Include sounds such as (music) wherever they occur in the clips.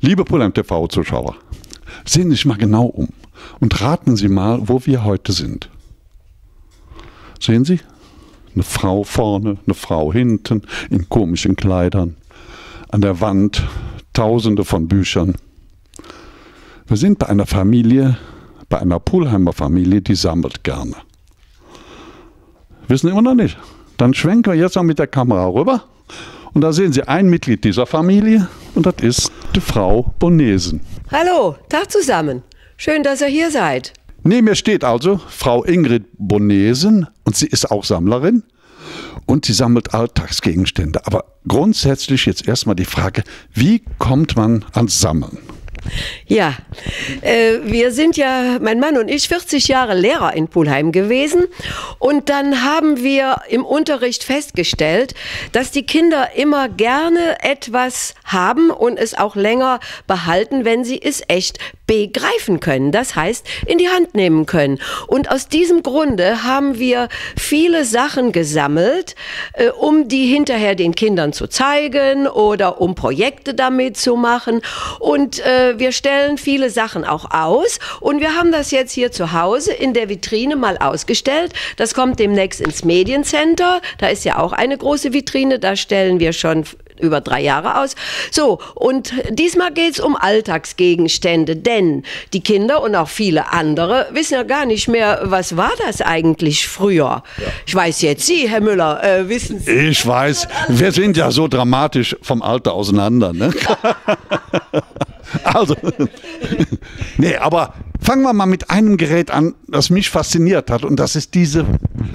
Liebe Pulheim TV-Zuschauer, sehen Sie sich mal genau um und raten Sie mal, wo wir heute sind. Sehen Sie? Eine Frau vorne, eine Frau hinten, in komischen Kleidern. An der Wand tausende von Büchern. Wir sind bei einer Familie, bei einer Pulheimer Familie, die sammelt gerne. Wissen immer noch nicht. Dann schwenken wir jetzt mal mit der Kamera rüber. Und da sehen Sie ein Mitglied dieser Familie und das ist die Frau Bonesen. Hallo, Tag zusammen. Schön, dass ihr hier seid. Neben mir steht also Frau Ingrid Bonesen und sie ist auch Sammlerin und sie sammelt Alltagsgegenstände. Aber grundsätzlich jetzt erstmal die Frage, wie kommt man ans Sammeln? Ja, äh, wir sind ja, mein Mann und ich, 40 Jahre Lehrer in Pulheim gewesen. Und dann haben wir im Unterricht festgestellt, dass die Kinder immer gerne etwas haben und es auch länger behalten, wenn sie es echt begreifen können. Das heißt, in die Hand nehmen können. Und aus diesem Grunde haben wir viele Sachen gesammelt, äh, um die hinterher den Kindern zu zeigen oder um Projekte damit zu machen. Und äh, wir stellen viele Sachen auch aus. Und wir haben das jetzt hier zu Hause in der Vitrine mal ausgestellt. Das kommt demnächst ins Mediencenter. Da ist ja auch eine große Vitrine. Da stellen wir schon über drei Jahre aus. So, und diesmal geht es um Alltagsgegenstände, denn die Kinder und auch viele andere wissen ja gar nicht mehr, was war das eigentlich früher. Ja. Ich weiß jetzt, Sie, Herr Müller, äh, wissen Sie. Ich weiß, wir sind ja so dramatisch vom Alter auseinander. Ne? (laughs) (laughs) also, (laughs) nee, aber fangen wir mal mit einem Gerät an, das mich fasziniert hat und das ist diese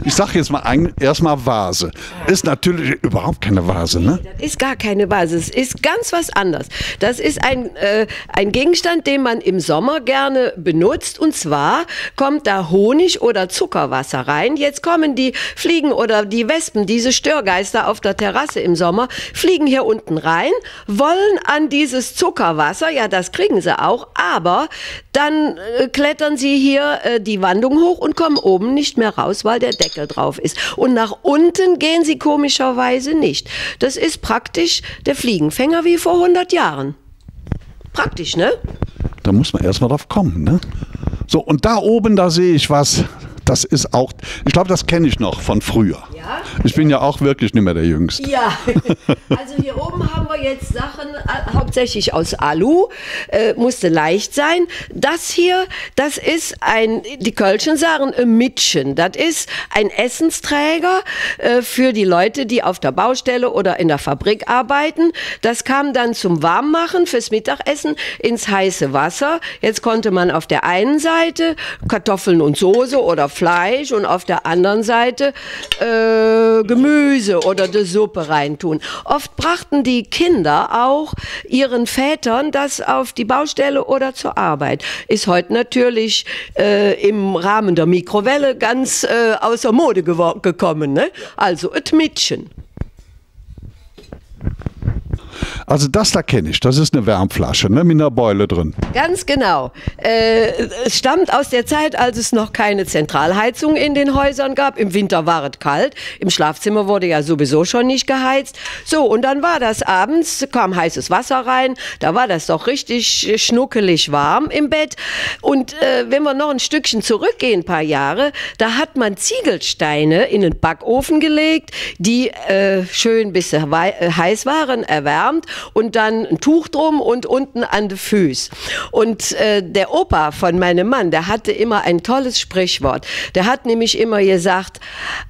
ich sage jetzt mal erstmal Vase. Ist natürlich überhaupt keine Vase, ne? Das ist gar keine Vase. Es ist ganz was anderes. Das ist ein, äh, ein Gegenstand, den man im Sommer gerne benutzt. Und zwar kommt da Honig oder Zuckerwasser rein. Jetzt kommen die Fliegen oder die Wespen, diese Störgeister auf der Terrasse im Sommer, fliegen hier unten rein, wollen an dieses Zuckerwasser, ja, das kriegen sie auch, aber dann äh, klettern sie hier äh, die Wandung hoch und kommen oben nicht mehr raus, weil der Deckel drauf ist. Und nach unten gehen sie komischerweise nicht. Das ist praktisch der Fliegenfänger wie vor 100 Jahren. Praktisch, ne? Da muss man erstmal drauf kommen, ne? So, und da oben, da sehe ich was. Das ist auch, ich glaube, das kenne ich noch von früher. Ja? Ich bin ja auch wirklich nicht mehr der Jüngste. Ja, (laughs) also hier oben haben wir jetzt Sachen äh, hauptsächlich aus Alu, äh, musste leicht sein. Das hier, das ist ein, die Kölschen sagen, ein Mitchen. Das ist ein Essensträger äh, für die Leute, die auf der Baustelle oder in der Fabrik arbeiten. Das kam dann zum Warmmachen fürs Mittagessen ins heiße Wasser. Jetzt konnte man auf der einen Seite Kartoffeln und Soße oder Fleisch und auf der anderen Seite äh, Gemüse oder die Suppe reintun. Oft brachten die Kinder auch ihren Vätern das auf die Baustelle oder zur Arbeit. Ist heute natürlich äh, im Rahmen der Mikrowelle ganz äh, außer Mode gekommen. Ne? Also ein Mädchen. Also das da kenne ich, das ist eine Wärmflasche ne, mit einer Beule drin. Ganz genau. Äh, es stammt aus der Zeit, als es noch keine Zentralheizung in den Häusern gab. Im Winter war es kalt, im Schlafzimmer wurde ja sowieso schon nicht geheizt. So, und dann war das abends, kam heißes Wasser rein, da war das doch richtig schnuckelig warm im Bett. Und äh, wenn wir noch ein Stückchen zurückgehen, ein paar Jahre, da hat man Ziegelsteine in den Backofen gelegt, die äh, schön bis äh, heiß waren, erwärmt und dann ein Tuch drum und unten an den Füß. Und äh, der Opa von meinem Mann, der hatte immer ein tolles Sprichwort. Der hat nämlich immer gesagt,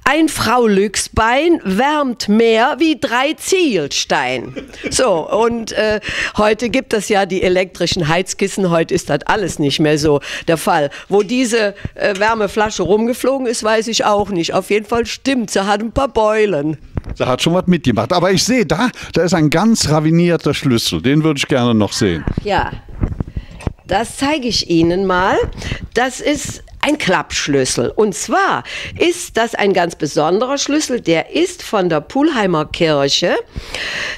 ein Frau Lüchsbein wärmt mehr wie drei Zielstein. So, und äh, heute gibt es ja die elektrischen Heizkissen, heute ist das alles nicht mehr so der Fall. Wo diese äh, Wärmeflasche rumgeflogen ist, weiß ich auch nicht. Auf jeden Fall stimmt, sie hat ein paar Beulen. Sie hat schon was mitgemacht. Aber ich sehe da, da ist ein ganz ravinierter Schlüssel. Den würde ich gerne noch sehen. Ja, das zeige ich Ihnen mal. Das ist ein Klappschlüssel. Und zwar ist das ein ganz besonderer Schlüssel, der ist von der Pulheimer Kirche.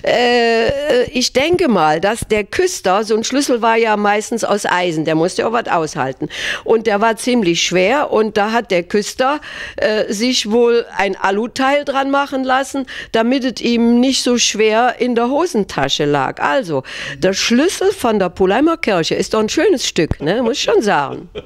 Äh, ich denke mal, dass der Küster, so ein Schlüssel war ja meistens aus Eisen, der musste auch was aushalten. Und der war ziemlich schwer und da hat der Küster äh, sich wohl ein Aluteil dran machen lassen, damit es ihm nicht so schwer in der Hosentasche lag. Also, der Schlüssel von der Pulheimer Kirche ist doch ein schönes Stück, ne? muss ich schon sagen. (laughs)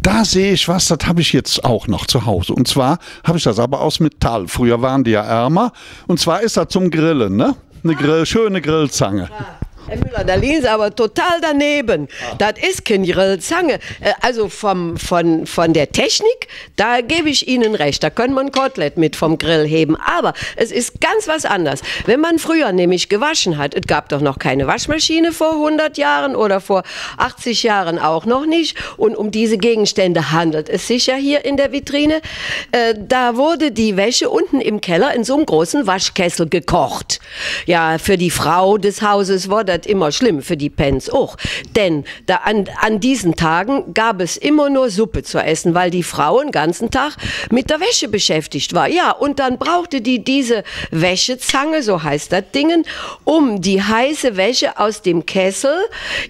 Da sehe ich was, das habe ich jetzt auch noch zu Hause. Und zwar habe ich das aber aus Metall. Früher waren die ja ärmer. Und zwar ist das zum Grillen, ne? Eine Grill, schöne Grillzange. Ja. Herr Müller, da liegen Sie aber total daneben. Ah. Das ist keine Grillzange. Äh, also vom, von, von der Technik, da gebe ich Ihnen recht. Da können wir ein Kotelett mit vom Grill heben. Aber es ist ganz was anderes. Wenn man früher nämlich gewaschen hat, es gab doch noch keine Waschmaschine vor 100 Jahren oder vor 80 Jahren auch noch nicht. Und um diese Gegenstände handelt es sich ja hier in der Vitrine. Äh, da wurde die Wäsche unten im Keller in so einem großen Waschkessel gekocht. Ja, für die Frau des Hauses wurde das immer schlimm für die Pens auch. Denn da an, an diesen Tagen gab es immer nur Suppe zu essen, weil die Frau den ganzen Tag mit der Wäsche beschäftigt war. Ja, und dann brauchte die diese Wäschezange, so heißt das Dingen, um die heiße Wäsche aus dem Kessel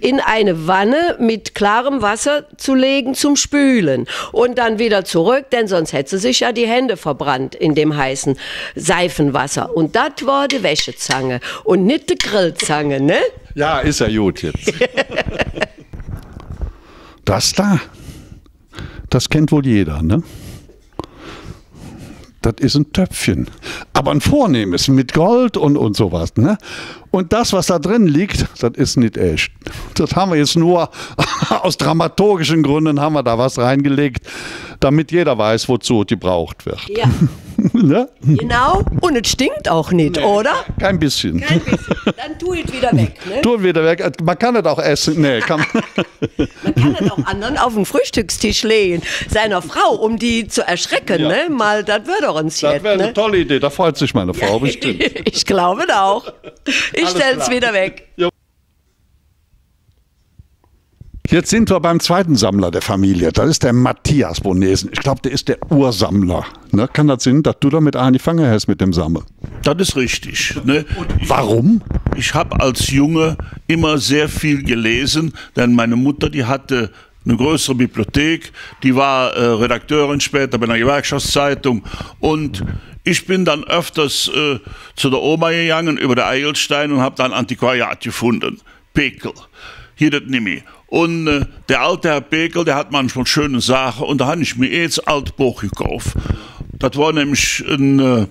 in eine Wanne mit klarem Wasser zu legen zum Spülen. Und dann wieder zurück, denn sonst hätte sie sich ja die Hände verbrannt in dem heißen Seifenwasser. Und das war die Wäschezange und nicht die Grillzange, ne? Ja, ist ja gut jetzt. (laughs) Das da, das kennt wohl jeder, ne? Das ist ein Töpfchen. Aber ein vornehmes mit Gold und, und sowas. Ne? Und das, was da drin liegt, das ist nicht echt. Das haben wir jetzt nur (laughs) aus dramaturgischen Gründen haben wir da was reingelegt, damit jeder weiß, wozu die gebraucht wird. Ja. (laughs) ne? Genau. Und es stinkt auch nicht, nee, oder? Kein bisschen. Kein bisschen. Dann tu es wieder weg. Ne? Tu es wieder weg. Man kann es auch essen. Nee, kann (laughs) man kann es auch anderen auf den Frühstückstisch legen. Seiner Frau, um die zu erschrecken. Ja. Ne? Mal, das würde uns das jetzt. Das wäre ne? eine tolle Idee. Da freut sich meine Frau bestimmt. (laughs) ich glaube auch. Ich stelle es wieder weg. Jo. Jetzt sind wir beim zweiten Sammler der Familie. Das ist der Matthias Bonesen. Ich glaube, der ist der Ursammler. Ne? Kann das sein, dass du damit angefangen hast mit dem Sammeln? Das ist richtig. Ne? Warum? Ich habe als Junge immer sehr viel gelesen, denn meine Mutter, die hatte eine größere Bibliothek, die war äh, Redakteurin später bei einer Gewerkschaftszeitung und ich bin dann öfters äh, zu der Oma gegangen über der Eigelstein und habe dann Antiquariat gefunden. Pekel. Hier das Nimi. Und äh, der alte Herr Pekel, der hat manchmal schöne Sachen und da habe ich mir jetzt Altbuch gekauft. Das war nämlich ein äh,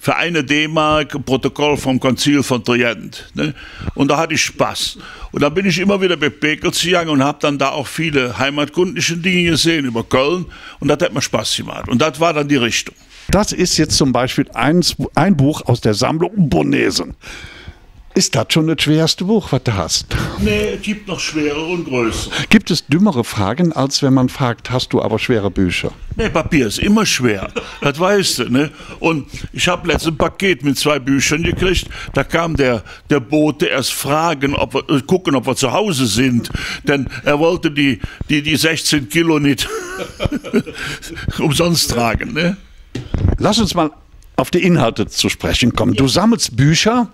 für eine D-Mark Protokoll vom Konzil von Trient. Ne? Und da hatte ich Spaß. Und da bin ich immer wieder bei Pekel gegangen und habe dann da auch viele heimatkundliche Dinge gesehen über Köln. Und das hat mir Spaß gemacht. Und das war dann die Richtung. Das ist jetzt zum Beispiel ein, ein Buch aus der Sammlung Bonesen. Ist das schon das schwerste Buch, was du hast? Nee, es gibt noch schwerere und größere. Gibt es dümmere Fragen, als wenn man fragt, hast du aber schwere Bücher? Nee, Papier ist immer schwer. das weißt du, ne? Und ich habe letztens ein Paket mit zwei Büchern gekriegt. Da kam der, der Bote erst fragen, ob wir, äh, gucken, ob wir zu Hause sind. Denn er wollte die, die, die 16 Kilo nicht (laughs) umsonst tragen, ne? Lass uns mal auf die Inhalte zu sprechen kommen. Du sammelst Bücher,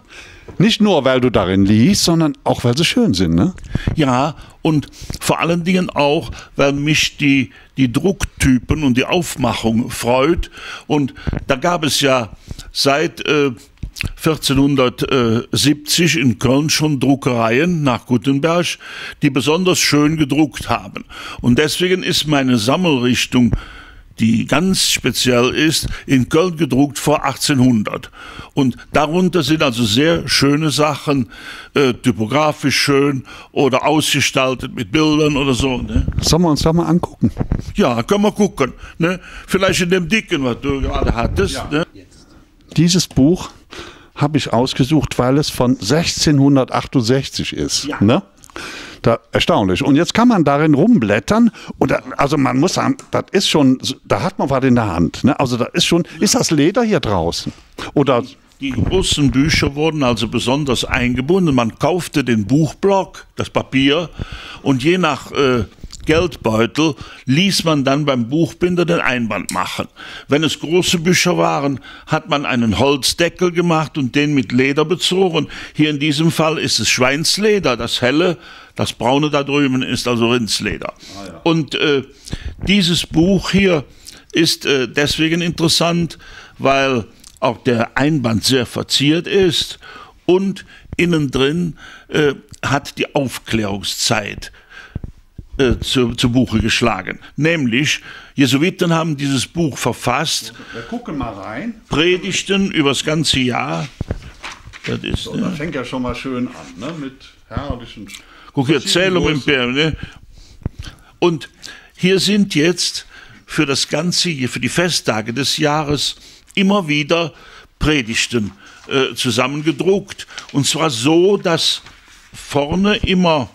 nicht nur, weil du darin liest, sondern auch, weil sie schön sind, ne? Ja, und vor allen Dingen auch, weil mich die, die Drucktypen und die Aufmachung freut. Und da gab es ja seit äh, 1470 in Köln schon Druckereien nach Gutenberg, die besonders schön gedruckt haben. Und deswegen ist meine Sammelrichtung die ganz speziell ist, in Köln gedruckt vor 1800. Und darunter sind also sehr schöne Sachen, äh, typografisch schön oder ausgestaltet mit Bildern oder so. Ne? Sollen wir uns da mal angucken? Ja, können wir gucken. Ne? Vielleicht in dem Dicken, was du gerade hattest. Ja. Ne? Dieses Buch habe ich ausgesucht, weil es von 1668 ist. Ja. Ne? Da, erstaunlich. Und jetzt kann man darin rumblättern und da, also man muss sagen, das ist schon, da hat man was in der Hand. Ne? Also da ist schon, ist das Leder hier draußen? Oder die großen Bücher wurden also besonders eingebunden. Man kaufte den Buchblock, das Papier, und je nach äh, Geldbeutel ließ man dann beim Buchbinder den Einband machen. Wenn es große Bücher waren, hat man einen Holzdeckel gemacht und den mit Leder bezogen. Hier in diesem Fall ist es Schweinsleder, das helle, das braune da drüben ist also Rindsleder. Ah, ja. Und äh, dieses Buch hier ist äh, deswegen interessant, weil auch der Einband sehr verziert ist und innen drin äh, hat die Aufklärungszeit äh, zu, zu, Buche geschlagen. Nämlich, Jesuiten haben dieses Buch verfasst. Wir gucken mal rein. Predigten über das ganze Jahr. Das ist, so, ne? fängt ja schon mal schön an, ne? mit herrlichen. Guck hier, Zählung im Bär, ne? Und hier sind jetzt für das ganze, für die Festtage des Jahres immer wieder Predigten äh, zusammengedruckt. Und zwar so, dass vorne immer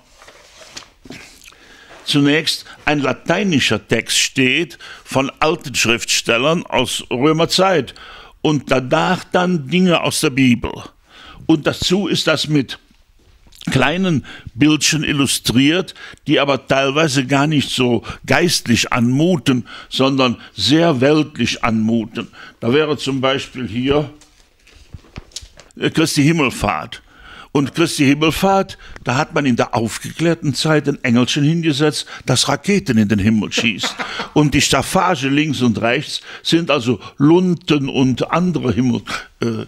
zunächst ein lateinischer Text steht von alten Schriftstellern aus Römerzeit und danach dann Dinge aus der Bibel. Und dazu ist das mit kleinen Bildchen illustriert, die aber teilweise gar nicht so geistlich anmuten, sondern sehr weltlich anmuten. Da wäre zum Beispiel hier äh, Christi Himmelfahrt. Und Christi Himmelfahrt, da hat man in der aufgeklärten Zeit ein Engelchen hingesetzt, das Raketen in den Himmel schießt. (laughs) Und die Staffage links und rechts sind also Lunten und andere Himmel. Äh,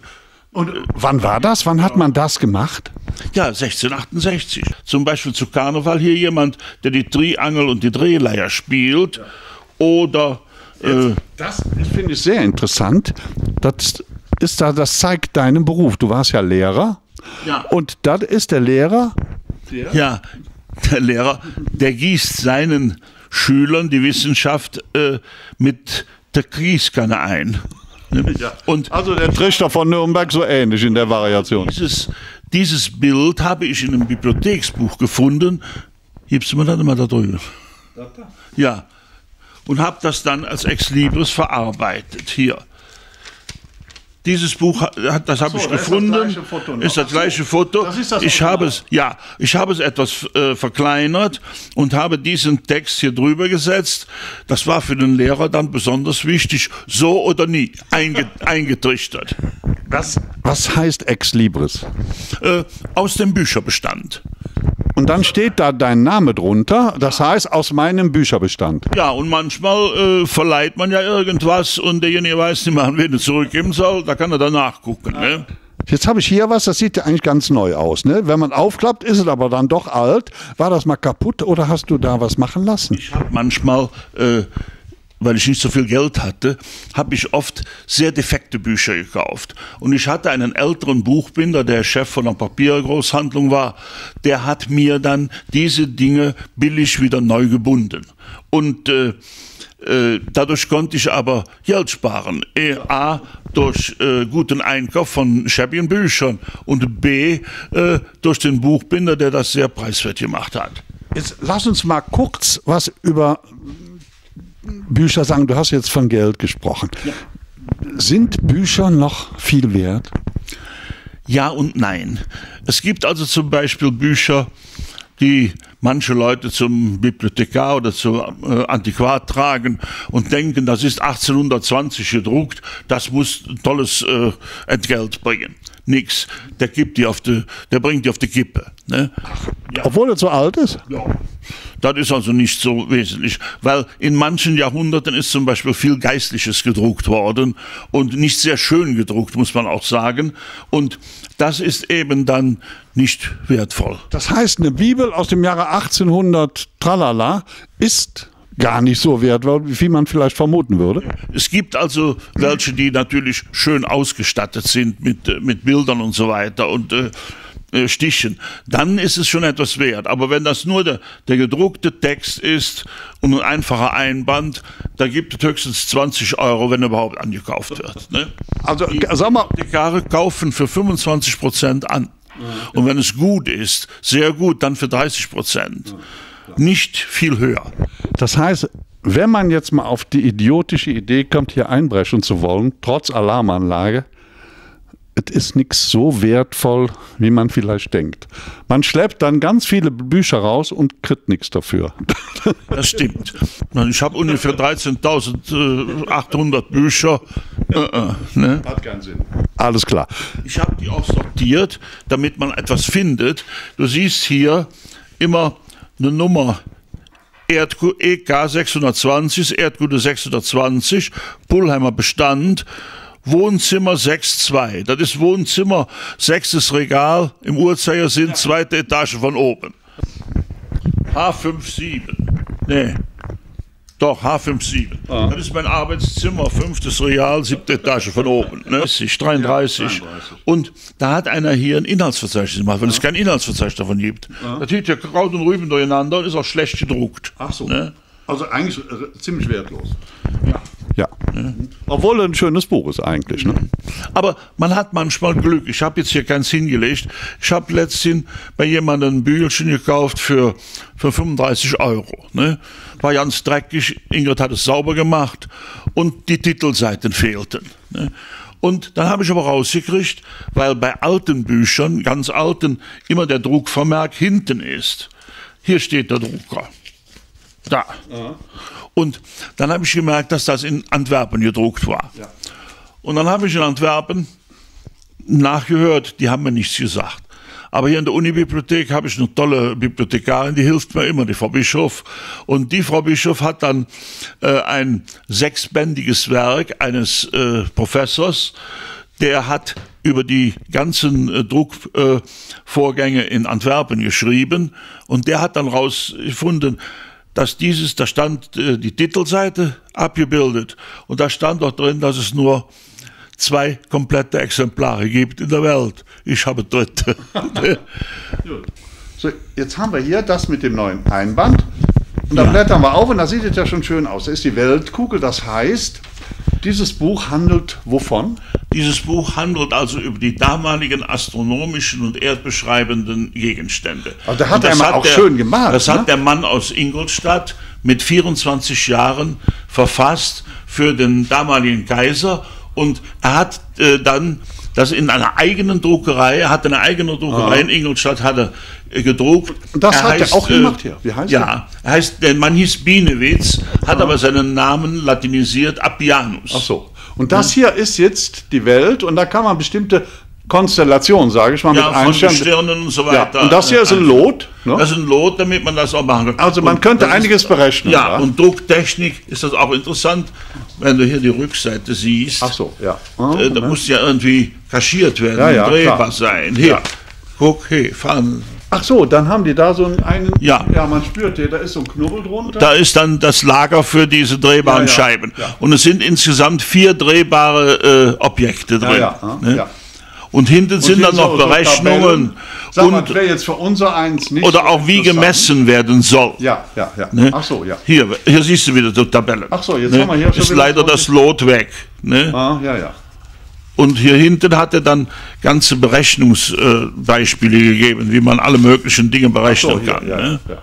und wann war das? Wann hat man das gemacht? Ja, 1668. Zum Beispiel zu Karneval hier jemand, der die Triangel und die Drehleier spielt. Oder. Äh, das finde ich sehr interessant. Das ist da, das zeigt deinen Beruf. Du warst ja Lehrer. Ja. Und das ist der Lehrer. Der? Ja, der Lehrer, der gießt seinen Schülern die Wissenschaft äh, mit der Gießkanne ein. Ja. Und also der Trichter von Nürnberg so ähnlich in der Variation. Dieses, dieses Bild habe ich in einem Bibliotheksbuch gefunden. Gibst du mir das mal da drüben? Ja. Und habe das dann als Ex Libris verarbeitet. Hier. Dieses Buch, das habe so, ich gefunden. Ist das, Foto ist das gleiche Foto. Das ist das ich habe es, ja, ich habe es etwas äh, verkleinert und habe diesen Text hier drüber gesetzt. Das war für den Lehrer dann besonders wichtig. So oder nie einge (laughs) eingetrichtert. Was, was heißt Ex Libris? Äh, aus dem Bücherbestand. Und dann steht da dein Name drunter, das heißt aus meinem Bücherbestand. Ja, und manchmal äh, verleiht man ja irgendwas und derjenige weiß nicht mehr, an wen er zurückgeben soll, da kann er dann nachgucken. Ne? Jetzt habe ich hier was, das sieht ja eigentlich ganz neu aus. Ne? Wenn man aufklappt, ist es aber dann doch alt. War das mal kaputt oder hast du da was machen lassen? Ich habe manchmal äh, weil ich nicht so viel Geld hatte, habe ich oft sehr defekte Bücher gekauft. Und ich hatte einen älteren Buchbinder, der Chef von einer Papiergroßhandlung war, der hat mir dann diese Dinge billig wieder neu gebunden. Und äh, äh, dadurch konnte ich aber Geld sparen. E, A, durch äh, guten Einkauf von schäbigen Büchern und B, äh, durch den Buchbinder, der das sehr preiswert gemacht hat. Jetzt lass uns mal kurz was über Bücher sagen, du hast jetzt von Geld gesprochen. Ja. Sind Bücher noch viel wert? Ja und nein. Es gibt also zum Beispiel Bücher, die manche Leute zum Bibliothekar oder zum äh, Antiquar tragen und denken, das ist 1820 gedruckt, das muss ein tolles äh, Entgelt bringen. Nix. Der gibt die auf die, der bringt die auf die Kippe. Ne? Ja. Obwohl er so alt ist? Ja. Das ist also nicht so wesentlich, weil in manchen Jahrhunderten ist zum Beispiel viel Geistliches gedruckt worden und nicht sehr schön gedruckt, muss man auch sagen. Und das ist eben dann nicht wertvoll. Das heißt, eine Bibel aus dem Jahre 1800 Tralala ist gar nicht so wert, wie man vielleicht vermuten würde. Es gibt also welche, die natürlich schön ausgestattet sind mit, mit Bildern und so weiter und äh, äh, Stichen, dann ist es schon etwas wert. Aber wenn das nur der, der gedruckte Text ist und ein einfacher Einband, da gibt es höchstens 20 Euro, wenn überhaupt angekauft wird. Ne? Also, die, sag mal. Die Karre kaufen für 25 Prozent an. Und wenn es gut ist, sehr gut, dann für 30 Prozent. Nicht viel höher. Das heißt, wenn man jetzt mal auf die idiotische Idee kommt, hier einbrechen zu wollen, trotz Alarmanlage, es ist nichts so wertvoll, wie man vielleicht denkt. Man schleppt dann ganz viele Bücher raus und kriegt nichts dafür. (laughs) Das stimmt. Ich habe ungefähr 13.800 Bücher. Äh, äh, ne? Hat keinen Sinn. Alles klar. Ich habe die auch sortiert, damit man etwas findet. Du siehst hier immer eine Nummer EK 620, Erdgude 620, Pullheimer Bestand. Wohnzimmer 6.2. Das ist Wohnzimmer, sechstes Regal im Uhrzeigersinn, zweite Etage von oben. H57. Nee. Doch, H57. Ah. Das ist mein Arbeitszimmer, fünftes Real, siebte Etage von oben. Ne? 33. 33. Und da hat einer hier ein Inhaltsverzeichnis gemacht, weil ja. es kein Inhaltsverzeichnis davon gibt. Ja. Das hielt ja Kraut und Rüben durcheinander und ist auch schlecht gedruckt. Ach so. Ne? Also eigentlich äh, ziemlich wertlos. Ja. Ja. Obwohl ein schönes Buch ist eigentlich. Ne? Aber man hat manchmal Glück. Ich habe jetzt hier keins hingelegt. Ich habe letztens bei jemandem ein Bügelchen gekauft für, für 35 Euro. Ne? War ganz dreckig. Ingrid hat es sauber gemacht und die Titelseiten fehlten. Ne? Und dann habe ich aber rausgekriegt, weil bei alten Büchern, ganz alten, immer der Druckvermerk hinten ist. Hier steht der Drucker. Da. Aha. Und dann habe ich gemerkt, dass das in Antwerpen gedruckt war. Ja. Und dann habe ich in Antwerpen nachgehört, die haben mir nichts gesagt. Aber hier in der Unibibliothek habe ich eine tolle Bibliothekarin, die hilft mir immer, die Frau Bischof. Und die Frau Bischof hat dann äh, ein sechsbändiges Werk eines äh, Professors, der hat über die ganzen äh, Druckvorgänge äh, in Antwerpen geschrieben und der hat dann herausgefunden, dass dieses, da stand äh, die Titelseite abgebildet und da stand auch drin, dass es nur zwei komplette Exemplare gibt in der Welt. Ich habe dritte. (laughs) so, jetzt haben wir hier das mit dem neuen Einband. Und dann ja. blättern wir auf und da sieht es ja schon schön aus. Da ist die Weltkugel, das heißt, dieses Buch handelt wovon? Dieses Buch handelt also über die damaligen astronomischen und erdbeschreibenden Gegenstände. Aber da hat er hat auch der, schön gemalt. Das ne? hat der Mann aus Ingolstadt mit 24 Jahren verfasst für den damaligen Kaiser und er hat äh, dann das in einer eigenen Druckerei, er hat eine eigene Druckerei ah. in Ingolstadt, hat er äh, gedruckt. Und das er hat heißt, er auch gemacht hier. Wie heißt ja, er? heißt, der Mann hieß Bienewitz, hat ah. aber seinen Namen latinisiert Appianus. Ach so. Und das ja. hier ist jetzt die Welt und da kann man bestimmte Konstellation, sage ich mal, ja, mit Einstein. Sternen und so weiter. Ja, und das hier ist ein Lot. Ne? Das ist ein Lot, damit man das auch machen kann. Also man und könnte einiges ist, berechnen. Ja, ja, und Drucktechnik ist das auch interessant, wenn du hier die Rückseite siehst. Ach so, ja. Oh, da ne? muss ja irgendwie kaschiert werden, ja, ja, drehbar klar. sein. Hier, guck, hey, fahren. Ach so, dann haben die da so einen, ja. ja, man spürt hier, da ist so ein Knubbel drunter. Da ist dann das Lager für diese drehbaren Scheiben. Und es sind insgesamt vier drehbare äh, Objekte drin. Ja, ja, ne? ja. Und hinten und sind dann noch Berechnungen. Sag mal, und, jetzt für unser eins nicht oder auch wie gemessen werden soll. Ja, ja, ja. Ne? Ach so, ja. Hier, hier siehst du wieder die Tabelle. Ach so, jetzt ne? haben wir hier schon Ist leider das Lot weg. Ne? Ah, ja, ja. Und hier hinten hat er dann ganze Berechnungsbeispiele äh, gegeben, wie man alle möglichen Dinge berechnen so, kann. Ja, ne? ja.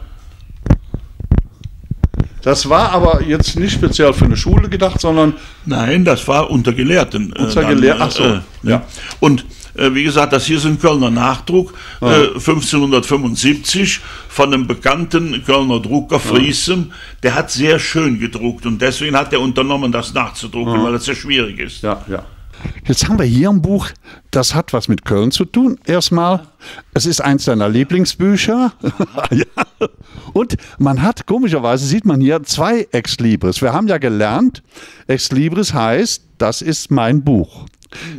Das war aber jetzt nicht speziell für eine Schule gedacht, sondern. Nein, das war unter Gelehrten. Äh, unter Gelehrten, ach so. Äh, ja. Und äh, wie gesagt, das hier ist ein Kölner Nachdruck, ah. äh, 1575 von einem bekannten Kölner Drucker Friesem. Ah. Der hat sehr schön gedruckt und deswegen hat er unternommen, das nachzudrucken, ah. weil es sehr schwierig ist. Ja, ja. Jetzt haben wir hier ein Buch, das hat was mit Köln zu tun. Erstmal, es ist eins deiner Lieblingsbücher. (laughs) ja. Und man hat, komischerweise sieht man hier zwei Ex Libris. Wir haben ja gelernt, Ex Libris heißt, das ist mein Buch.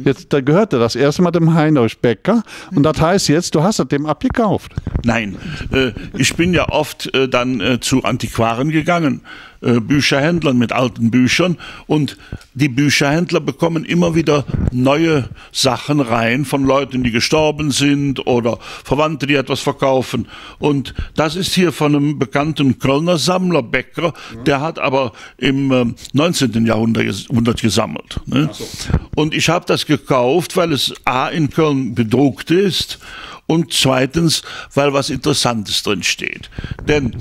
Jetzt, da gehörte das erste Mal dem Heinrich Becker und das heißt jetzt, du hast es dem abgekauft. Nein, äh, ich bin ja oft äh, dann äh, zu Antiquaren gegangen äh, Bücherhändlern mit alten Büchern und die Bücherhändler bekommen immer wieder neue Sachen rein von Leuten, die gestorben sind oder Verwandte, die etwas verkaufen. Und das ist hier von einem bekannten Kölner Sammler Bäcker, der hat aber im äh, 19. Jahrhundert gesammelt. Ne? So. Und ich habe das gekauft, weil es A in Köln bedruckt ist und zweitens, weil was Interessantes drin steht. Denn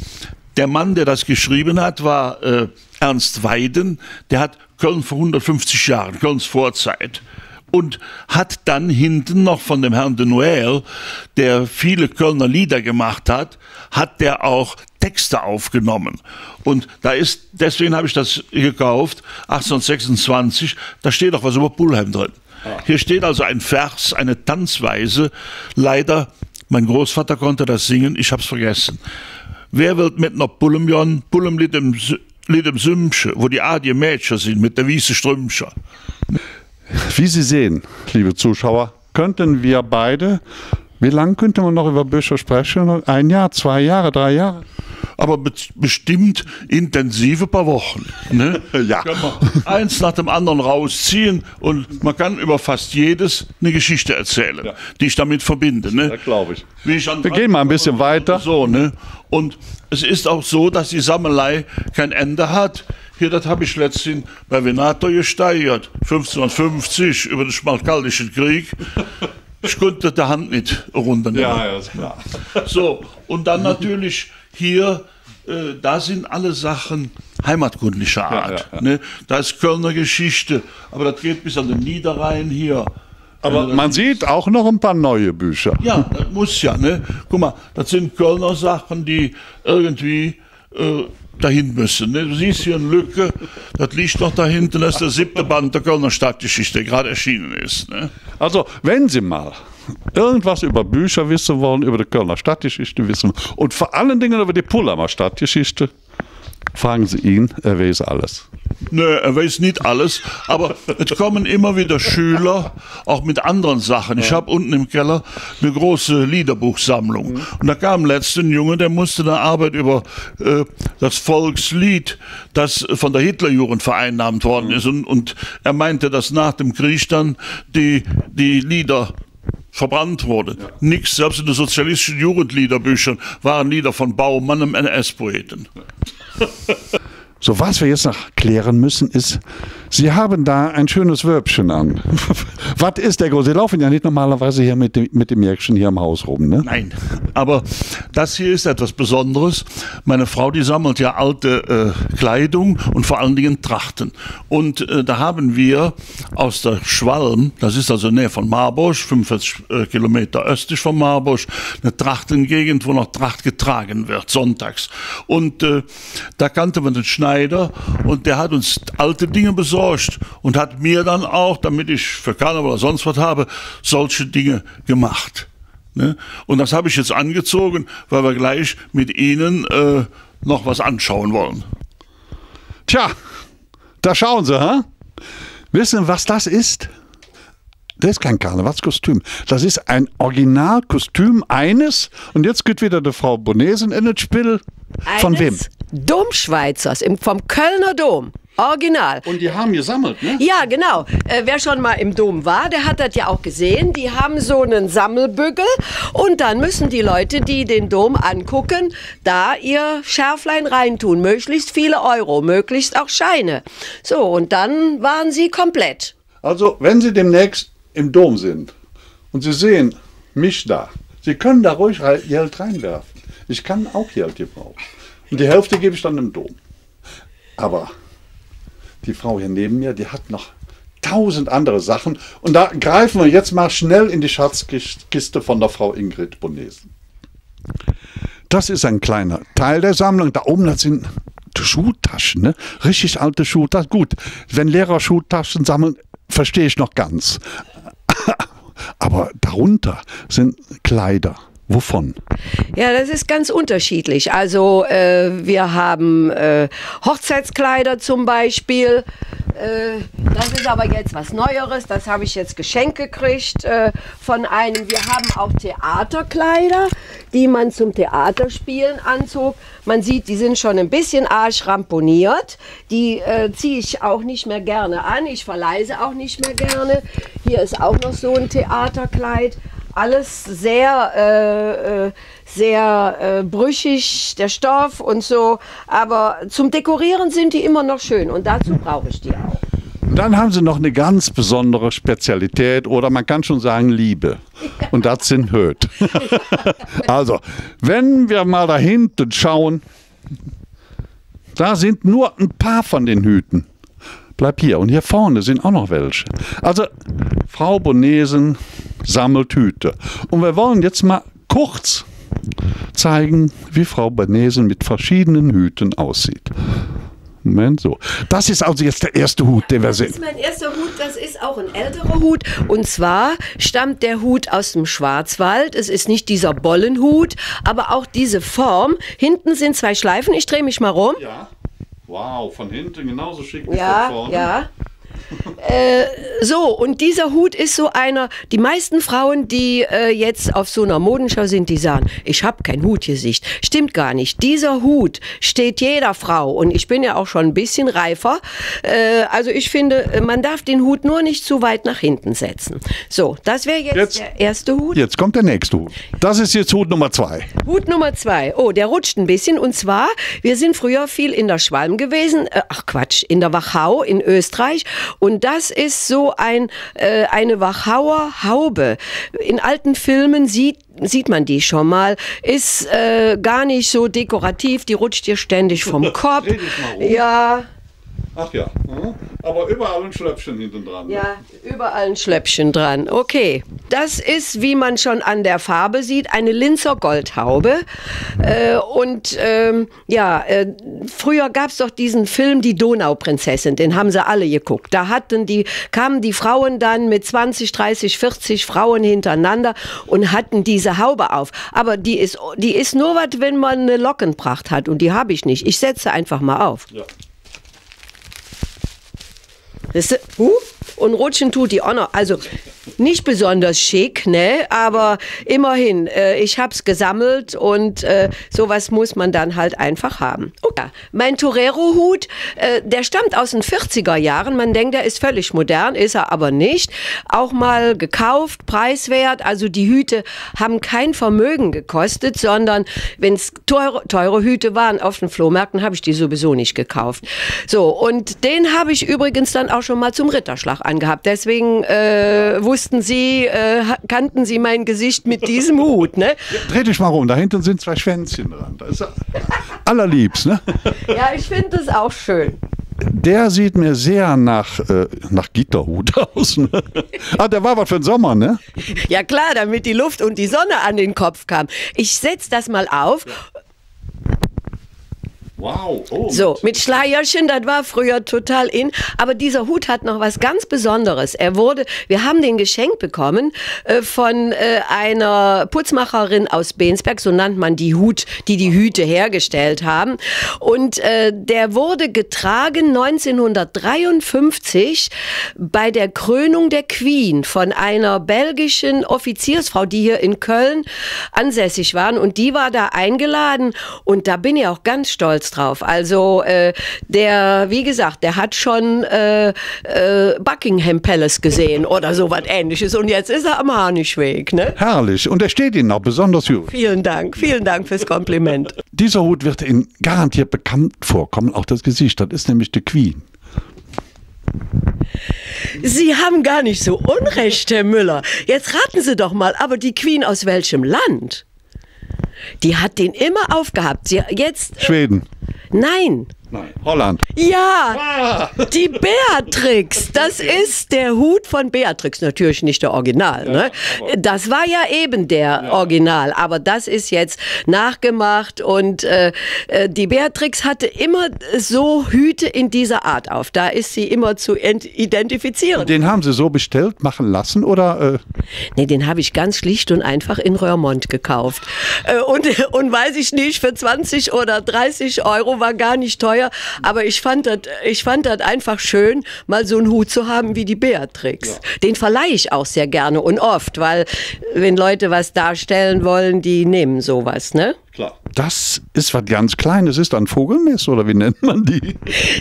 der Mann, der das geschrieben hat, war äh, Ernst Weiden. Der hat Köln vor 150 Jahren, Kölns Vorzeit. und hat dann hinten noch von dem Herrn de Noël, der viele Kölner Lieder gemacht hat, hat der auch Texte aufgenommen. Und da ist, deswegen habe ich das gekauft, 1826, da steht auch was über Pulheim drin. Hier steht also ein Vers, eine Tanzweise. Leider, mein Großvater konnte das singen, ich habe es vergessen. Wer wird mit einer Pullem Lied im, Lied im Sümsche, wo die Adie Mädchen sind, mit der Wiese Strümsche. Wie Sie sehen, liebe Zuschauer, könnten wir beide, wie lange könnte man noch über Bücher sprechen? Ein Jahr, zwei Jahre, drei Jahre? Aber be bestimmt intensive paar Wochen. Ne? (laughs) Ja. Kann man eins nach dem anderen rausziehen und man kann über fast jedes eine Geschichte erzählen, Ja. die ich damit verbinde. Ne? Ja, glaube ich. Wie ich Wir gehen mal ein bisschen weiter. So, ne? Und es ist auch so, dass die Sammelei kein Ende hat. Hier, das habe ich letztens bei Venator gesteigert. 1550 über den Schmalkaldischen Krieg. (laughs) Ich konnte die Hand nicht runternehmen. ja, ist klar. So, und dann natürlich hier, äh, da sind alle Sachen heimatkundlicher Art. ja, ja. Ne? Da ist Kölner Geschichte, aber das geht bis an den Niederrhein hier. Aber Äh, man sieht auch noch ein paar neue Bücher. ja, das muss ja, ne? Guck mal, das sind Kölner Sachen, die irgendwie äh, dahin müssen. Ne? Du siehst hier eine Lücke, das liegt noch da hinten, das ist der siebte Band der Kölner Stadtgeschichte, der gerade erschienen ist. Ne? Also, wenn Sie mal irgendwas über Bücher wissen wollen, über die Kölner Stadtgeschichte wissen und vor allen Dingen über die Pullheimer Stadtgeschichte, fragen Sie ihn, er weiß alles. Nö, er weiß nicht alles, aber es kommen immer wieder Schüler, auch mit anderen Sachen. Ich habe unten im Keller eine große Liederbuchsammlung. Und da kam letztens ein Junge, der musste eine Arbeit über äh, das Volkslied, das von der Hitlerjugend vereinnahmt worden ist. Und, und er meinte, dass nach dem Krieg dann die, die Lieder verbrannt wurde. Nix, selbst in den sozialistischen Jugendliederbüchern waren Lieder von Baumann, einem NS-Poeten. So, was wir jetzt noch klären müssen, ist, Sie haben da ein schönes Wölbchen an. (laughs) was ist der Grund? Sie laufen ja nicht normalerweise hier mit dem, mit dem Jäckchen hier im Haus rum, ne? Nein, aber das hier ist etwas Besonderes. Meine Frau, die sammelt ja alte äh, Kleidung und vor allen Dingen Trachten. Und äh, da haben wir aus der Schwalm, das ist also nähe von Marburg, 45 äh, Kilometer östlich von Marburg, eine Trachtengegend, wo noch Tracht getragen wird, sonntags. Und äh, da kannte man den Schneider und der hat uns alte Dinge besorgt und hat mir dann auch, damit ich für Karneval oder sonst was habe, solche Dinge gemacht. Ne? Und das habe ich jetzt angezogen, weil wir gleich mit Ihnen äh, noch was anschauen wollen. Tja, da schauen Sie, ha? Wissen, was das ist? Das ist kein Karnevalskostüm. Das ist ein Originalkostüm eines, und jetzt geht wieder die Frau Bonesen in das Spiel. Von wem? Eines Domschweizers im, vom Kölner Dom. Original. Und die haben gesammelt, ne? Ja, genau. Äh, wer schon mal im Dom war, der hat das ja auch gesehen. Die haben so einen Sammelbügel und dann müssen die Leute, die den Dom angucken, da ihr Schärflein reintun. Möglichst viele Euro, möglichst auch Scheine. So, und dann waren sie komplett. Also, wenn Sie demnächst im Dom sind und Sie sehen mich da, Sie können da ruhig Geld reinwerfen. Ich kann auch Geld gebrauchen. Und die Hälfte gebe ich dann im Dom. Aber die Frau hier neben mir, die hat noch tausend andere Sachen. Und da greifen wir jetzt mal schnell in die Schatzkiste von der Frau Ingrid Bonesen. Das ist ein kleiner Teil der Sammlung. Da oben, das sind Schuhtaschen, ne? Richtig alte Schuhtaschen. Gut, wenn Lehrer Schuhtaschen sammeln, verstehe ich noch ganz. (laughs) Aber darunter sind Kleider. Wovon? Ja, das ist ganz unterschiedlich. Also äh, wir haben äh, Hochzeitskleider zum Beispiel. Äh, das ist aber jetzt was Neueres. Das habe ich jetzt geschenkt gekriegt äh, von einem. Wir haben auch Theaterkleider, die man zum Theaterspielen anzog. Man sieht, die sind schon ein bisschen arsch ramponiert. Die äh, ziehe ich auch nicht mehr gerne an. Ich verleise auch nicht mehr gerne. Hier ist auch noch so ein Theaterkleid alles sehr, äh, äh, sehr äh, brüchig, der Stoff und so. Aber zum Dekorieren sind die immer noch schön und dazu brauche ich die auch. Dann haben sie noch eine ganz besondere Spezialität oder man kann schon sagen Liebe. Und das sind Höht. (laughs) also, wenn wir mal da hinten schauen, da sind nur ein paar von den Hüten. Bleib hier. Und hier vorne sind auch noch welche. Also, Frau Bonesen sammelt Hüte. Und wir wollen jetzt mal kurz zeigen, wie Frau Bonesen mit verschiedenen Hüten aussieht. Moment, so. Das ist also jetzt der erste Hut, den wir Das sehen. ist mein erster Hut, das ist auch ein älterer Hut. Und zwar stammt der Hut aus dem Schwarzwald. Es ist nicht dieser Bollenhut, aber auch diese Form. Hinten sind zwei Schleifen. Ich drehe mich mal rum. Ja. Wow, von hinten genauso schick wie Ja, von vorne. ja. Äh, so, und dieser Hut ist so einer, die meisten Frauen, die äh, jetzt auf so einer Modenschau sind, die sagen, ich habe kein Hutgesicht. Stimmt gar nicht. Dieser Hut steht jeder Frau und ich bin ja auch schon ein bisschen reifer. Äh, also ich finde, man darf den Hut nur nicht zu weit nach hinten setzen. So, das wäre jetzt, Jetzt- der erste Hut. Jetzt kommt der nächste Hut. Das ist jetzt Hut Nummer zwei. Hut Nummer zwei. Oh, der rutscht ein bisschen. Und zwar, wir sind früher viel in der Schwalm gewesen. Äh, ach Quatsch, in der Wachau in Österreich. Und das ist so ein, äh, eine Wachauer Haube. In alten Filmen sieht sieht man die schon mal, ist äh, gar nicht so dekorativ, die rutscht dir ständig vom (laughs) Kopf. Um. Ja, Ach ja. Mhm. Aber überall ein Schlöpfchen hinten dran. ne? Ja, überall ein Schlöppchen dran. Okay. Das ist, wie man schon an der Farbe sieht, eine Linzer Goldhaube. Äh, und ähm, ja, äh, früher gab es doch diesen Film Die Donauprinzessin, den haben sie alle geguckt. Da hatten die, kamen die Frauen dann mit 20, 30, 40 Frauen hintereinander und hatten diese Haube auf. Aber die ist, die ist nur was, wenn man eine Lockenpracht hat. Und die habe ich nicht. Ich setze einfach mal auf. Ja. Weißt du, huh? Und rutschen tut die auch noch. Also nicht besonders schick, ne? Aber immerhin, äh, ich hab's gesammelt und äh, sowas muss man dann halt einfach haben. Okay. Mein Torero-Hut, äh, der stammt aus den 40er Jahren. Man denkt, der ist völlig modern, ist er aber nicht. Auch mal gekauft, preiswert. Also die Hüte haben kein Vermögen gekostet, sondern wenn es teure, teure Hüte waren auf den Flohmärkten, habe ich die sowieso nicht gekauft. So, und den habe ich übrigens dann auch schon mal zum Ritterschlag angehabt. Deswegen äh, wussten Sie, äh, kannten Sie mein Gesicht mit diesem Hut, ne? Dreh dich mal rum, da hinten sind zwei Schwänzchen dran. Das ist allerliebst, ne? Ja, ich finde das auch schön. Der sieht mir sehr nach, äh, nach Gitterhut (laughs) aus. Ne? Ah, der war was für den Sommer, ne? Ja klar, damit die Luft und die Sonne an den Kopf kam. Ich setz das mal auf. Wow. Oh, So, mit Schleierchen, das war früher total in. Aber dieser Hut hat noch was ganz Besonderes. Er wurde, wir haben den geschenkt bekommen äh, von äh, einer Putzmacherin aus Bensberg, so nannt man die Hut, die die Hüte hergestellt haben. Und äh, der wurde getragen 1953 bei der Krönung der Queen von einer belgischen Offiziersfrau, die hier in Köln ansässig waren. Und die war da eingeladen. Und da bin ich auch ganz stolz drauf. Also äh, der, wie gesagt, der hat schon äh, äh, Buckingham Palace gesehen oder so was ähnliches. Und jetzt ist er am Harnischweg. Ne? Herrlich. Und der steht Ihnen auch besonders gut. Vielen Dank, vielen Dank fürs Kompliment. (laughs) Dieser Hut wird Ihnen garantiert bekannt vorkommen, auch das Gesicht. Das ist nämlich die Queen. Sie haben gar nicht so Unrecht, Herr Müller. Jetzt raten Sie doch mal, aber die Queen aus welchem Land? Die hat den immer aufgehabt. Sie, jetzt. Schweden. Nein. Nein. Holland. Ja, die Beatrix. Das ist der Hut von Beatrix. Natürlich nicht der Original. Ne? Das war ja eben der Original. Aber das ist jetzt nachgemacht. Und äh, äh, die Beatrix hatte immer so Hüte in dieser Art auf. Da ist sie immer zu ent- identifizieren. Den haben Sie so bestellt, machen lassen oder? Äh, Nee, den habe ich ganz schlicht und einfach in Röhrmond gekauft. Äh, und, (laughs) und weiß ich nicht, für 20 oder 30 Euro war gar nicht teuer. Aber ich fand das ich fand das einfach schön, mal so einen Hut zu haben wie die Beatrix. Den verleihe ich auch sehr gerne und oft, weil wenn Leute was darstellen wollen, die nehmen sowas, ne? Klar. Das ist was ganz Kleines. Ist ein Vogelnest oder wie nennt man die?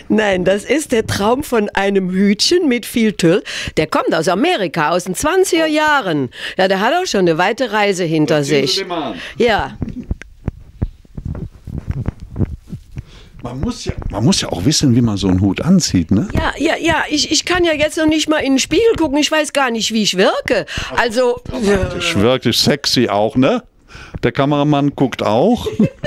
Nein, das ist der Traum von einem Hütchen mit viel Tüll. Der kommt aus Amerika, aus den 20er Jahren. Ja, der hat auch schon eine weite Reise hinter sich. Ja. Man muss, ja, man muss ja auch wissen, wie man so einen Hut anzieht, ne? Ja, ja, ja, ich, ich kann ja jetzt noch nicht mal in den Spiegel gucken. Ich weiß gar nicht, wie ich wirke. Also, Ist wirklich sexy auch, ne? Der Kameramann guckt auch. (laughs)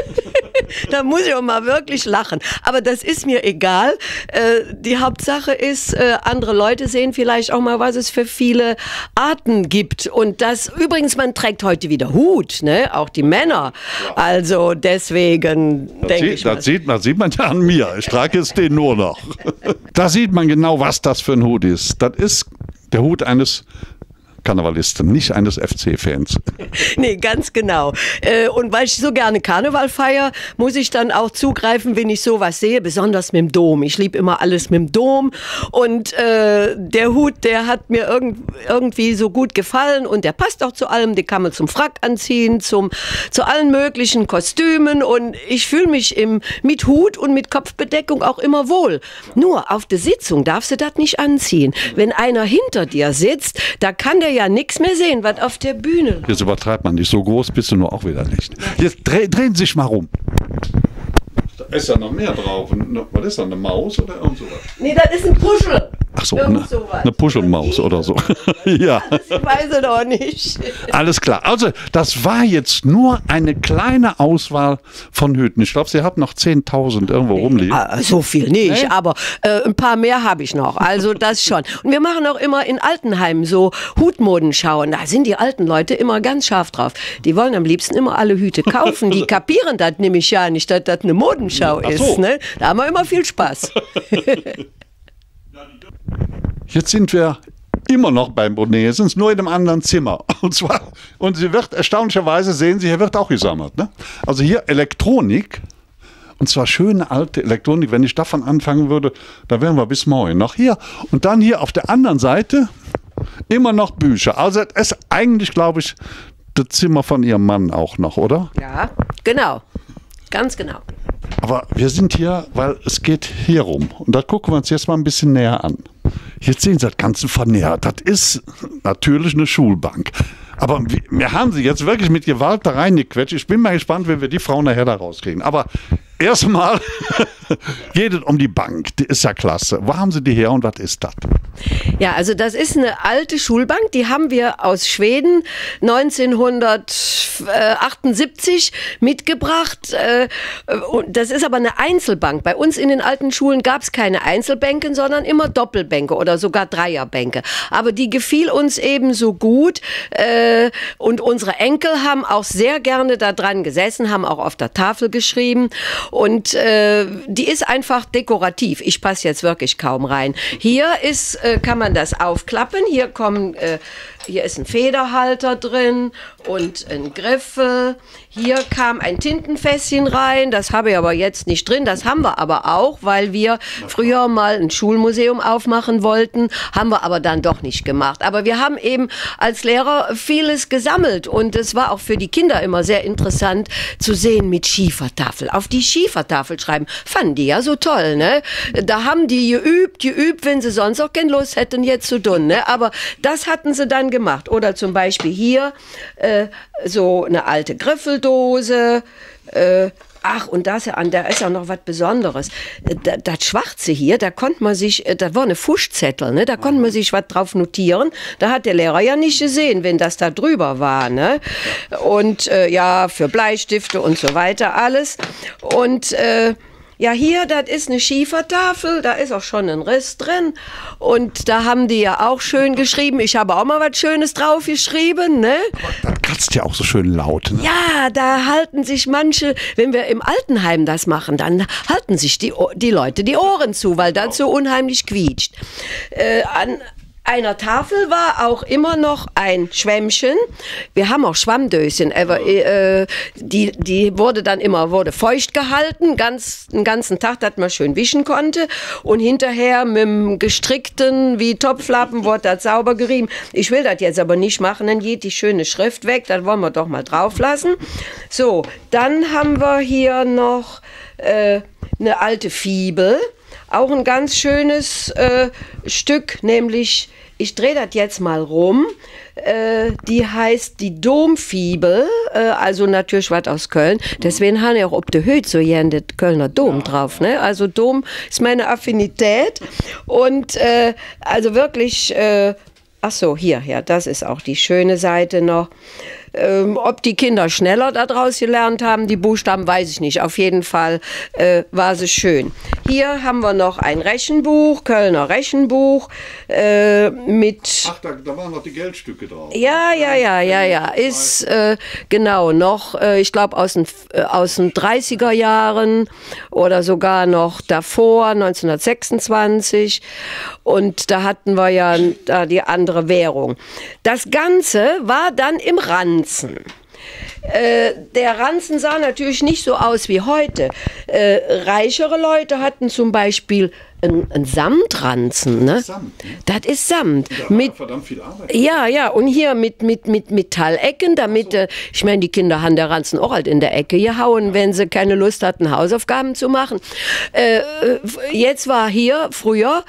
(laughs) da muss ich auch mal wirklich lachen. Aber das ist mir egal. Äh, die Hauptsache ist, äh, andere Leute sehen vielleicht auch mal, was es für viele Arten gibt. Und das übrigens, man trägt heute wieder Hut, ne? Auch die Männer. Also deswegen denke ich. Das sieht, man, sieht man ja an mir. Ich trage jetzt den nur noch. (laughs) Da sieht man genau, was das für ein Hut ist. Das ist der Hut eines Karnevalisten, nicht eines FC-Fans. (laughs) Nee, ganz genau. Äh, und weil ich so gerne Karneval feiere, muss ich dann auch zugreifen, wenn ich sowas sehe, besonders mit dem Dom. Ich liebe immer alles mit dem Dom. Und äh, der Hut, der hat mir irgend, irgendwie so gut gefallen und der passt auch zu allem. Den kann man zum Frack anziehen, zum, zu allen möglichen Kostümen. Und ich fühle mich im, mit Hut und mit Kopfbedeckung auch immer wohl. Nur auf der Sitzung darfst du das nicht anziehen. Wenn einer hinter dir sitzt, da kann der ja nichts mehr sehen, was auf der Bühne. Jetzt übertreibt man nicht. So groß bist du nur auch wieder nicht. Jetzt dreh, drehen Sie sich mal rum. Da ist ja noch mehr drauf. Was ist das, eine Maus oder irgend sowas? Nee, das ist ein Puschel. Ach so, eine, eine Puschelmaus oder so. (laughs) ja. Das weiß ich doch nicht. Alles klar. Also, das war jetzt nur eine kleine Auswahl von Hüten. Ich glaube, Sie haben noch 10.000 irgendwo rumliegen. Ah, so viel nicht, nee? aber äh, ein paar mehr habe ich noch. Also, das schon. Und wir machen auch immer in Altenheimen so Hutmodenschauen. Da sind die alten Leute immer ganz scharf drauf. Die wollen am liebsten immer alle Hüte kaufen. Die (laughs) kapieren das nämlich ja nicht, dass das eine Modenschau so. ist. Ne? Da haben wir immer viel Spaß. (laughs) Jetzt sind wir immer noch beim Bonesens, nur in einem anderen Zimmer. (laughs) Und zwar, und sie wird erstaunlicherweise sehen Sie, hier wird auch gesammelt. Ne? Also hier Elektronik. Und zwar schöne alte Elektronik. Wenn ich davon anfangen würde, da wären wir bis morgen noch hier. Und dann hier auf der anderen Seite immer noch Bücher. Also es ist eigentlich, glaube ich, das Zimmer von ihrem Mann auch noch, oder? Ja, genau. Ganz genau. Aber wir sind hier, weil es geht hier rum. Und da gucken wir uns jetzt mal ein bisschen näher an. Jetzt sehen Sie das Ganze vernähert. Das ist natürlich eine Schulbank. Aber wir haben sie jetzt wirklich mit Gewalt da reingequetscht. Ich bin mal gespannt, wenn wir die Frau nachher da rauskriegen. Aber erstmal (laughs) geht es um die Bank. Die ist ja klasse. Wo haben Sie die her und was ist das? Ja, also das ist eine alte Schulbank, die haben wir aus Schweden 1978 mitgebracht. Äh, das ist aber eine Einzelbank. Bei uns in den alten Schulen gab es keine Einzelbänke, sondern immer Doppelbänke oder sogar Dreierbänke. Aber die gefiel uns eben so gut äh, und unsere Enkel haben auch sehr gerne da dran gesessen, haben auch auf der Tafel geschrieben und äh, die ist einfach dekorativ. Ich passe jetzt wirklich kaum rein. Hier ist äh, kann man das aufklappen. Hier kommen, äh, hier ist ein Federhalter drin und ein Griffel. Hier kam ein Tintenfässchen rein. Das habe ich aber jetzt nicht drin. Das haben wir aber auch, weil wir früher mal ein Schulmuseum aufmachen wollten. Haben wir aber dann doch nicht gemacht. Aber wir haben eben als Lehrer vieles gesammelt und es war auch für die Kinder immer sehr interessant zu sehen mit Schiefertafel. Auf die Schiefertafel schreiben. Fanden die ja so toll, ne? Da haben die geübt, geübt, wenn sie sonst auch kein Lust hätten, jetzt zu tun, ne? Aber das hatten sie dann gemacht. Oder zum Beispiel hier äh, so eine alte Griffeldose. Äh, Ach, und das an, da ist auch noch was Besonderes. Das, das Schwarze hier, da konnte man sich, äh, da war eine Fuschzettel, ne? da konnte man sich was drauf notieren. Da hat der Lehrer ja nicht gesehen, wenn das da drüber war. Ne? Und äh, ja, für Bleistifte und so weiter alles. Und äh, ja, hier, das ist eine Schiefertafel, da ist auch schon ein Riss drin. Und da haben die ja auch schön geschrieben. Ich habe auch mal was Schönes drauf geschrieben, ne? Das kratzt ja auch so schön laut. Ne? Ja, da halten sich manche, wenn wir im Altenheim das machen, dann halten sich die, die Leute die Ohren zu, weil das so unheimlich quietscht. Äh, an, einer Tafel war auch immer noch ein Schwämmchen. Wir haben auch Schwammdöschen, aber äh, die, die wurde dann immer wurde feucht gehalten, ganz, den ganzen Tag, dass man schön wischen konnte. Und hinterher mit dem gestrickten, wie Topflappen, wurde das sauber gerieben. Ich will das jetzt aber nicht machen, dann geht die schöne Schrift weg. Das wollen wir doch mal drauf lassen. So, dann haben wir hier noch äh, eine alte Fibel auch ein ganz schönes äh, Stück, nämlich, ich drehe das jetzt mal rum, äh, die heißt die Domfibel, äh, also natürlich was aus Köln. Deswegen habe ich auch ob der Höhe so gern den Kölner Dom drauf. Ne? Also Dom ist meine Affinität und äh, also wirklich, äh, ach so, hier, ja, das ist auch die schöne Seite noch. Ähm, ob die Kinder schneller daraus gelernt haben, die Buchstaben, weiß ich nicht. Auf jeden Fall äh, war sie schön. Hier haben wir noch ein Rechenbuch, Kölner Rechenbuch äh, mit. Ach, da, da, waren noch die Geldstücke drauf. Ja, ja, ja, ja, ja. Ist äh, genau noch, äh, ich glaube, aus, den, äh, aus den 30er Jahren oder sogar noch davor, 1926. Und da hatten wir ja da die andere Währung. Das Ganze war dann im Ranzen. Äh, der Ranzen sah natürlich nicht so aus wie heute. Äh, reichere Leute hatten zum Beispiel einen Samtranzen. Ne? Samt, ne? Das ist Samt. Da mit, verdammt viel Arbeit. Ja, ja, und hier mit, mit, mit Metallecken, damit, so. äh, ich meine, die Kinder haben der Ranzen auch halt in der Ecke gehauen, ja. wenn sie keine Lust hatten, Hausaufgaben zu machen. Jetzt war hier früher,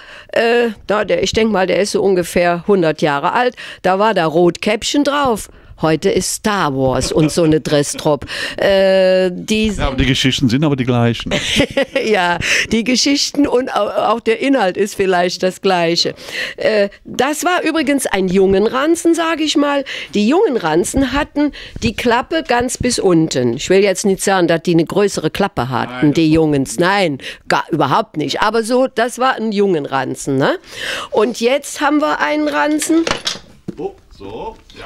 da, der, ich denke mal, der ist so ungefähr 100 Jahre alt, da war da Rotkäppchen drauf. Heute ist Star Wars und so eine Dresstrop. Äh, die, ja, aber die Geschichten sind aber die gleichen. (laughs) ja, die Geschichten und auch der Inhalt ist vielleicht das gleiche. Äh, das war übrigens ein jungen Ranzen, sage ich mal. Die jungen Ranzen hatten die Klappe ganz bis unten. Ich will jetzt nicht sagen, dass die eine größere Klappe hatten, Nein, die Jungens. Nein, gar, überhaupt nicht. Aber so, das war ein jungen Ranzen. Ne? Und jetzt haben wir einen Ranzen. Oh, so, ja.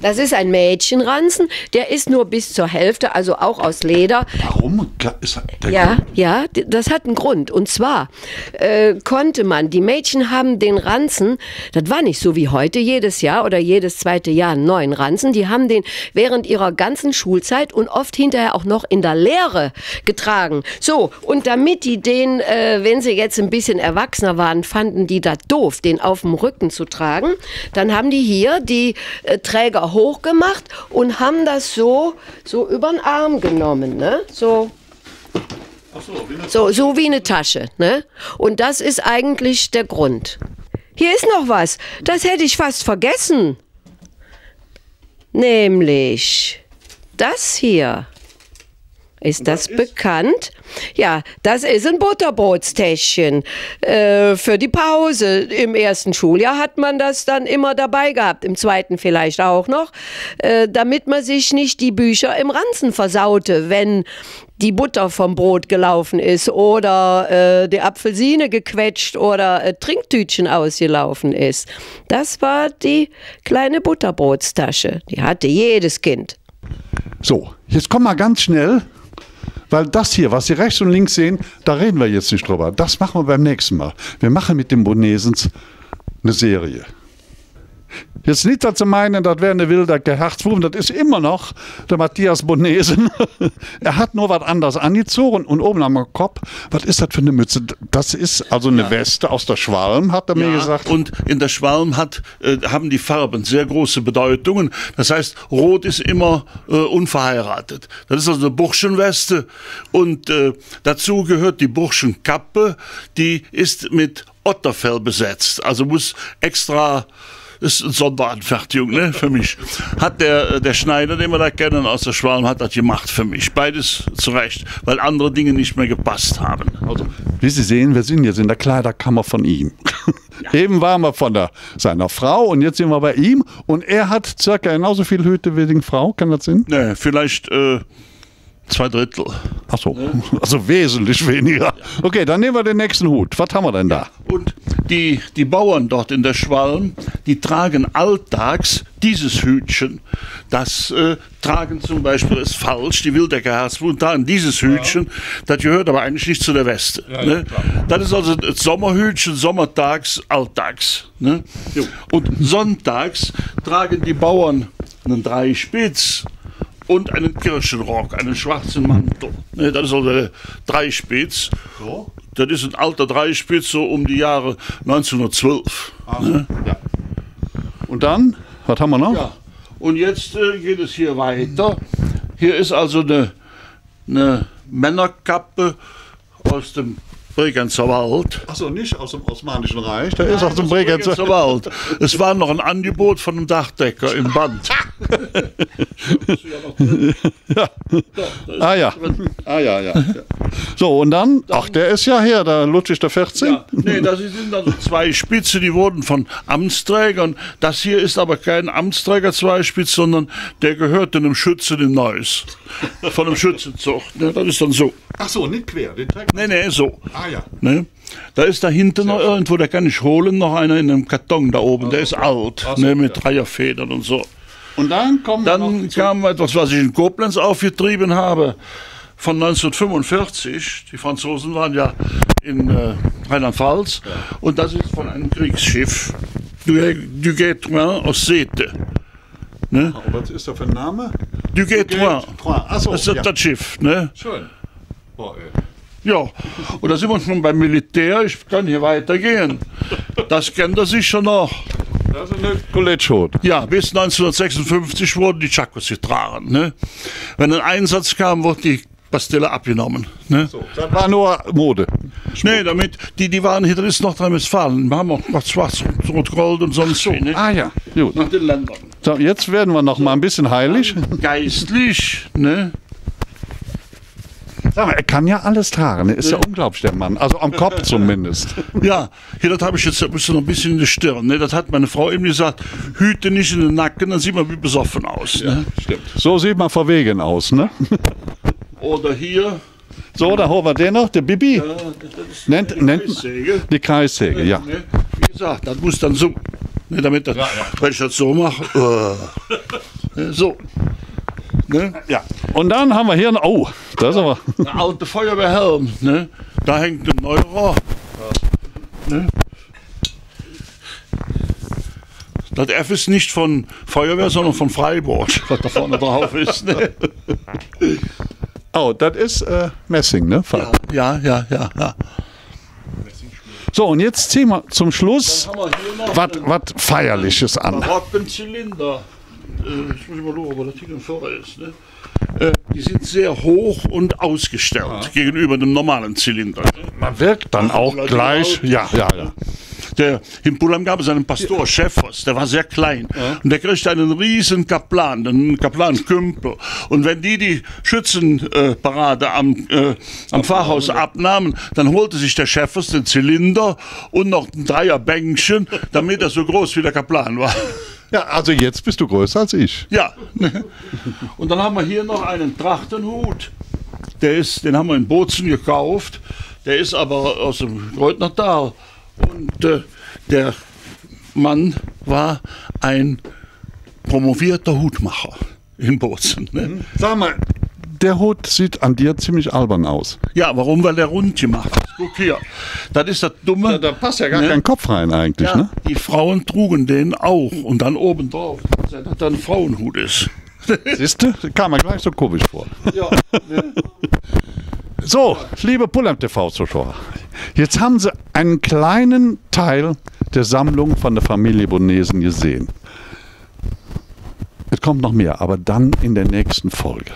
Das ist ein Mädchenranzen, der ist nur bis zur Hälfte, also auch aus Leder. Warum? ja, Grund? ja, das hat einen Grund. Und zwar äh, konnte man, die Mädchen haben den Ranzen, das war nicht so wie heute, jedes Jahr oder jedes zweite Jahr einen neuen Ranzen, die haben den während ihrer ganzen Schulzeit und oft hinterher auch noch in der Lehre getragen. So, und damit die den, äh, wenn sie jetzt ein bisschen erwachsener waren, fanden die das doof, den auf dem Rücken zu tragen, dann haben die hier die äh, Träger hochgemacht und haben das so, so über den Arm genommen. Ne? So. So, so wie eine Tasche. Ne? Und das ist eigentlich der Grund. Hier ist noch was. Das hätte ich fast vergessen. Nämlich das hier. Ist das, das bekannt? Ja, das ist ein Butterbrotstäschchen äh, für die Pause. Im ersten Schuljahr hat man das dann immer dabei gehabt, im zweiten vielleicht auch noch, äh, damit man sich nicht die Bücher im Ranzen versaute, wenn die Butter vom Brot gelaufen ist oder äh, die Apfelsine gequetscht oder äh, Trinktütchen ausgelaufen ist. Das war die kleine Butterbrotstasche. Die hatte jedes Kind. So, jetzt komm mal ganz schnell weil das hier, was Sie rechts und links sehen, da reden wir jetzt nicht drüber. Das machen wir beim nächsten Mal. Wir machen mit den Bonesens eine Serie. Jetzt nicht dazu meinen, das wäre eine wilde Herzwurm, das ist immer noch der Matthias Bonesen. (laughs) er hat nur was anderes angezogen und oben am Kopf, was ist das für eine Mütze? Das ist also eine ja. Weste aus der Schwalm, hat er ja, mir gesagt. Und in der Schwalm hat, äh, haben die Farben sehr große Bedeutungen. Das heißt, Rot ist immer äh, unverheiratet. Das ist also eine Burschenweste und äh, dazu gehört die Burschenkappe, die ist mit Otterfell besetzt. Also muss extra ist eine Sonderanfertigung ne, für mich. Hat der, der Schneider, den wir da kennen aus der Schwalm, hat das gemacht für mich. Beides zurecht, weil andere Dinge nicht mehr gepasst haben. Also, wie Sie sehen, wir sind jetzt in der Kleiderkammer von ihm. (laughs) Ja. Eben waren wir von der, seiner Frau und jetzt sind wir bei ihm und er hat circa genauso viel Hüte wie die Frau, kann das sein? Ne, vielleicht... Äh Zwei Drittel. Ach so, (laughs) also wesentlich weniger. Okay, dann nehmen wir den nächsten Hut. Was haben wir denn da? Und die, die Bauern dort in der Schwalm, die tragen alltags dieses Hütchen. Das äh, tragen zum Beispiel ist falsch, die Wildecker Herzblut tragen dieses Hütchen. Ja. Das gehört aber eigentlich nicht zu der Weste. Ja, ne? das ist also das Sommerhütchen, sommertags, alltags. Ne? Und sonntags tragen die Bauern einen Dreispitz und einen Kirchenrock, einen schwarzen Mantel. Ne, das ist also der Dreispitz. So. Das ist ein alter Dreispitz, so um die Jahre 1912. Ach, ne? ja. Und dann, was haben wir noch? Ja. Und jetzt äh, geht es hier weiter. Hier ist also eine, eine Männerkappe aus dem Bregenzer Wald. Achso, nicht aus dem Osmanischen Reich, der ist aus dem Bregenzer. Bregenzer Wald. Es war noch ein Angebot von einem Dachdecker im Band. (laughs) Ah ja. Ah ja, ja. So, und dann, ach, der ist ja her, der Ludwig der 14. Ja, nee, das sind also zwei Spitze, die wurden von Amtsträgern. Das hier ist aber kein Amtsträger Zweispitz, sondern der gehört einem Schützen in Neuss. Von einem Schützenzucht. Ne, das ist dann so. Ach so, nicht quer, den trägt Nee, nee, so. Ah ja. Ne? Da ist da hinten noch irgendwo, der kann ich holen, noch einer in einem Karton da oben. Der ist alt, Ach so, ne, mit Dreierfedern und so. Und dann kommen wir Dann kam etwas, was ich in Koblenz aufgetrieben habe, von 1945. Die Franzosen waren ja in äh, Rheinland-Pfalz. Und das ist von einem Kriegsschiff, du, du Guétrouin aus Sete. Ne? Oh, was ist da für ein Name? Du Guétrouin. Achso, Das ist ja. das Schiff. Ne? Schön. Oh, ey. Ja, und da sind wir schon beim Militär. Ich kann hier weitergehen. Das kennt er sicher noch. Das ist eine Colette Ja, bis 1956 wurden die Chakos getragen. Ne? Wenn ein Einsatz kam, wurde die Pastille abgenommen. Ne? Das war nur Mode. Nee, damit, die, die waren hier drin ist Nordrhein-Westfalen. Wir haben auch noch Schwarz, Rot, Gold und sonst wie. Ne? Ah ja, gut. Nach den Ländern. So, jetzt werden wir noch mal ein bisschen heilig. Geistlich, ne? Sag mal, er kann ja alles tragen. Er ist ja unglaublich, der Mann. Also am Kopf (laughs) zumindest. Ja, hier, das habe ich jetzt noch ein bisschen in der Stirn. Ne? Das hat meine Frau eben gesagt, hüte nicht in den Nacken, dann sieht man wie besoffen aus. Ne? Stimmt. So sieht man verwegen aus, ne? (laughs) Oder hier, So, da holen wir den noch, der Bibi. äh, ist Nennt, eine nennt Kreissäge. die Kreissäge, ja. Ne? Wie gesagt, das muss dann so, ne, damit das, wenn ich das so mache, äh, ne, (laughs) so. Ne? ja. Und dann haben wir hier noch, oh, das ist aber, Der alte Feuerwehrhelm, ne? da hängt ein neuer. Ne? Das F ist nicht von Feuerwehr, sondern von Freiburg, (laughs) was da vorne drauf ist. Ne? oh, das ist äh, Messing, ne? Ja, ja, ja, ja. So, und jetzt ziehen wir zum Schluss was Feierliches an. Zylinder. Äh, ich muss mal schauen, wo das hier vorne ist. Ne? Äh, die sind sehr hoch und ausgestellt gegenüber dem normalen Zylinder. Ne? Man wirkt dann auch Leute gleich, ja, ja, ja. Der, in Pulam gab es einen Pastor Schäffers, der war sehr klein. Und der kriegte einen riesen Kaplan, einen Kaplan-Kümpel. Und wenn die die Schützenparade am, äh, am Pfarrhaus abnahmen, dann holte sich der Schäffers den Zylinder und noch ein Dreierbänkchen, damit er so groß wie der Kaplan war. Ja, also jetzt bist du größer als ich. Ja. (laughs) Und dann haben wir hier noch einen Trachtenhut. Der ist, den haben wir in Bozen gekauft. Der ist aber aus dem Greutnertal. Und äh, der Mann war ein promovierter Hutmacher in Bozen. Ne? Sag mal, der Hut sieht an dir ziemlich albern aus. Ja, warum? Weil der rund gemacht ist. Guck hier. Das ist das Dumme. Da passt ja gar Ne? kein Kopf rein eigentlich, Ja, ne? Die Frauen trugen den auch. Und dann obendrauf, dass das ein Frauenhut ist. (laughs) Siehst du? Kam mir gleich so komisch vor. Ja. So, liebe Pullem TV-Zuschauer, jetzt haben Sie einen kleinen Teil der Sammlung von der Familie Bonesen gesehen. Es kommt noch mehr, aber dann in der nächsten Folge.